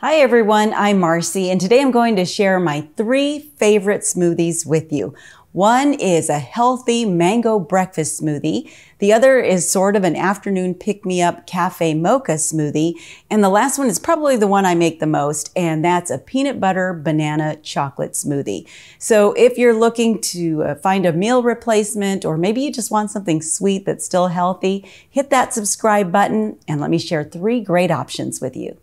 Hi everyone, I'm Marcy and today I'm going to share my three favorite smoothies with you. One is a healthy mango breakfast smoothie. The other is sort of an afternoon pick-me-up cafe mocha smoothie. And the last one is probably the one I make the most, and that's a peanut butter banana chocolate smoothie. So if you're looking to uh, find a meal replacement, or maybe you just want something sweet that's still healthy, hit that subscribe button and let me share three great options with you.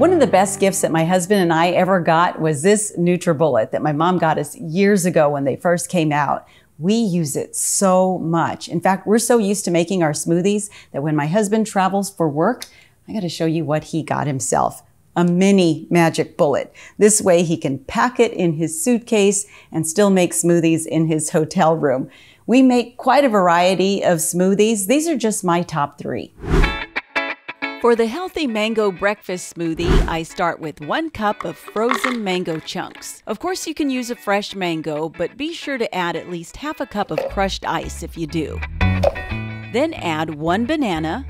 One of the best gifts that my husband and I ever got was this NutriBullet that my mom got us years ago when they first came out. We use it so much. In fact, we're so used to making our smoothies that when my husband travels for work, I got to show you what he got himself. A mini magic bullet. This way he can pack it in his suitcase and still make smoothies in his hotel room. We make quite a variety of smoothies. These are just my top three. For the healthy mango breakfast smoothie, I start with one cup of frozen mango chunks. Of course, you can use a fresh mango, but be sure to add at least half a cup of crushed ice if you do. Then add one banana,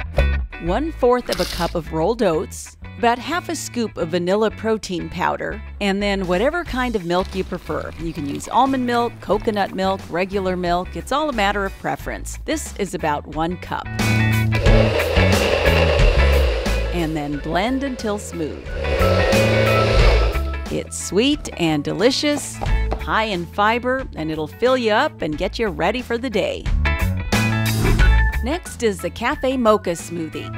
one fourth of a cup of rolled oats, about half a scoop of vanilla protein powder, and then whatever kind of milk you prefer. You can use almond milk, coconut milk, regular milk, it's all a matter of preference. This is about one cup blend until smooth. It's sweet and delicious, high in fiber, and it'll fill you up and get you ready for the day. Next is the Cafe Mocha Smoothie.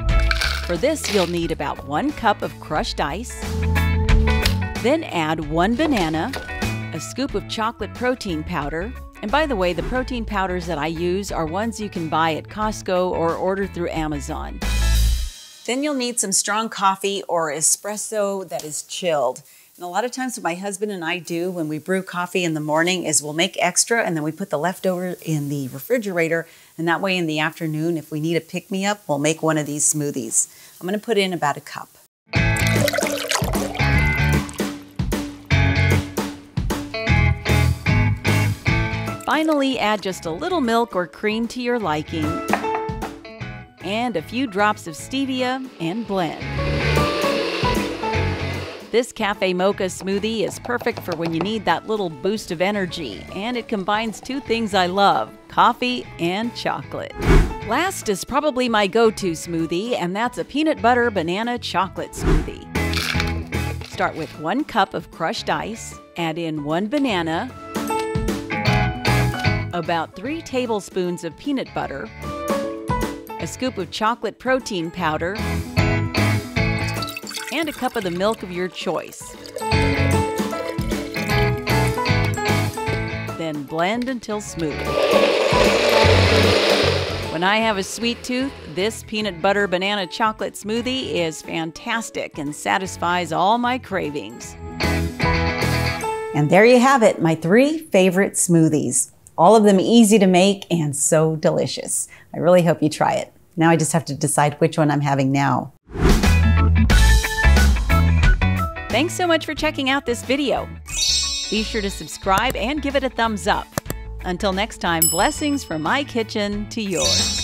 For this, you'll need about one cup of crushed ice. Then add one banana, a scoop of chocolate protein powder, and by the way, the protein powders that I use are ones you can buy at Costco or order through Amazon. Then you'll need some strong coffee or espresso that is chilled. And a lot of times what my husband and I do when we brew coffee in the morning is we'll make extra and then we put the leftover in the refrigerator. And that way in the afternoon, if we need a pick-me-up, we'll make one of these smoothies. I'm gonna put in about a cup. Finally, add just a little milk or cream to your liking and a few drops of stevia and blend. This Cafe Mocha smoothie is perfect for when you need that little boost of energy, and it combines two things I love coffee and chocolate. Last is probably my go to smoothie, and that's a peanut butter banana chocolate smoothie. Start with one cup of crushed ice, add in one banana, about three tablespoons of peanut butter, a scoop of chocolate protein powder, and a cup of the milk of your choice. Then blend until smooth. When I have a sweet tooth, this peanut butter banana chocolate smoothie is fantastic and satisfies all my cravings. And there you have it, my three favorite smoothies. All of them easy to make and so delicious. I really hope you try it. Now I just have to decide which one I'm having now. Thanks so much for checking out this video. Be sure to subscribe and give it a thumbs up. Until next time, blessings from my kitchen to yours.